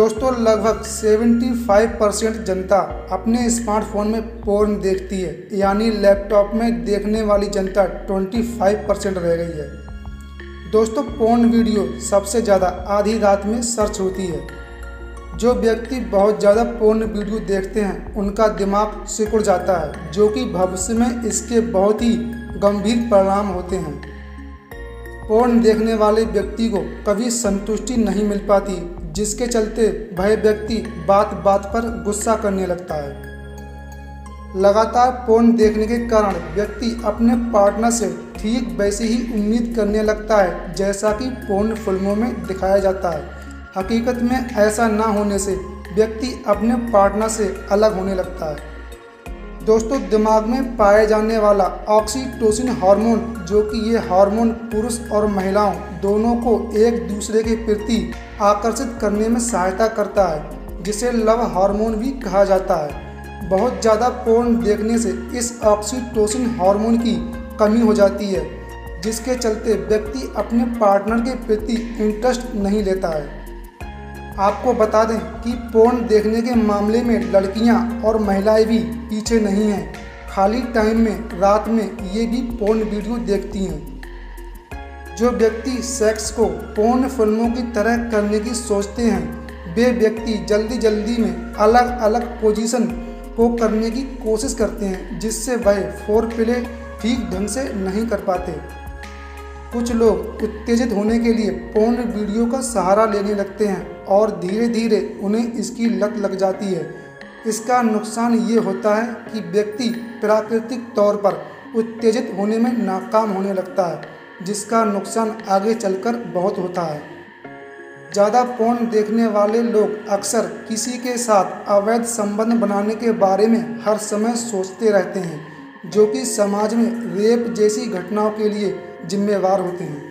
दोस्तों, लगभग 75 परसेंट जनता अपने स्मार्टफ़ोन में पोर्न देखती है। यानी लैपटॉप में देखने वाली जनता 25 परसेंट रह गई है। दोस्तों पोर्न वीडियो सबसे ज़्यादा आधी रात में सर्च होती है। जो व्यक्ति बहुत ज़्यादा पोर्न वीडियो देखते हैं, उनका दिमाग सिकुड़ जाता है, जो कि भविष्य में इसके बहुत ही गंभीर परिणाम होते हैं। पोर्न देखने वाले व्यक्ति को कभी संतुष्टि नहीं मिल पाती। जिसके चलते वह व्यक्ति बात बात पर गुस्सा करने लगता है। लगातार पोर्न देखने के कारण व्यक्ति अपने पार्टनर से ठीक वैसे ही उम्मीद करने लगता है, जैसा कि पोर्न फ़िल्मों में दिखाया जाता है। हकीकत में ऐसा ना होने से व्यक्ति अपने पार्टनर से अलग होने लगता है। दोस्तों, दिमाग में पाए जाने वाला ऑक्सीटोसिन हार्मोन जो कि ये हार्मोन पुरुष और महिलाओं दोनों को एक दूसरे के प्रति आकर्षित करने में सहायता करता है, जिसे लव हार्मोन भी कहा जाता है। बहुत ज़्यादा पोर्न देखने से इस ऑक्सीटोसिन हार्मोन की कमी हो जाती है, जिसके चलते व्यक्ति अपने पार्टनर के प्रति इंटरेस्ट नहीं लेता है। आपको बता दें कि पोर्न देखने के मामले में लड़कियाँ और महिलाएँ भी पीछे नहीं हैं। खाली टाइम में, रात में ये भी पोर्न वीडियो देखती हैं। जो व्यक्ति सेक्स को पोर्न फ़िल्मों की तरह करने की सोचते हैं, वे व्यक्ति जल्दी जल्दी में अलग अलग पोजीशन को करने की कोशिश करते हैं, जिससे वह फोर प्ले ठीक ढंग से नहीं कर पाते। कुछ लोग उत्तेजित होने के लिए पोर्न वीडियो का सहारा लेने लगते हैं। और धीरे धीरे उन्हें इसकी लत लग जाती है। इसका नुकसान ये होता है कि व्यक्ति प्राकृतिक तौर पर उत्तेजित होने में नाकाम होने लगता है, जिसका नुकसान आगे चलकर बहुत होता है। ज़्यादा फ़ोन देखने वाले लोग अक्सर किसी के साथ अवैध संबंध बनाने के बारे में हर समय सोचते रहते हैं, जो कि समाज में रेप जैसी घटनाओं के लिए जिम्मेवार होते हैं।